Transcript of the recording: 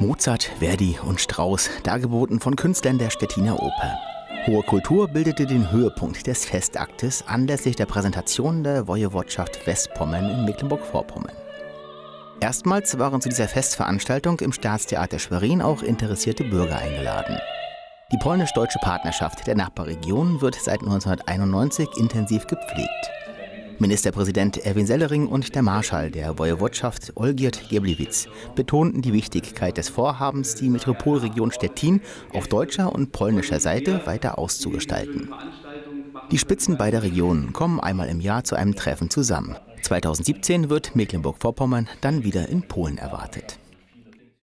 Mozart, Verdi und Strauss, dargeboten von Künstlern der Stettiner Oper. Hohe Kultur bildete den Höhepunkt des Festaktes anlässlich der Präsentation der Wojewodschaft Westpommern in Mecklenburg-Vorpommern. Erstmals waren zu dieser Festveranstaltung im Staatstheater Schwerin auch interessierte Bürger eingeladen. Die polnisch-deutsche Partnerschaft der Nachbarregion wird seit 1991 intensiv gepflegt. Ministerpräsident Erwin Sellering und der Marschall der Wojewodschaft Olgierd Gebliewicz betonten die Wichtigkeit des Vorhabens, die Metropolregion Stettin auf deutscher und polnischer Seite weiter auszugestalten. Die Spitzen beider Regionen kommen einmal im Jahr zu einem Treffen zusammen. 2017 wird Mecklenburg-Vorpommern dann wieder in Polen erwartet.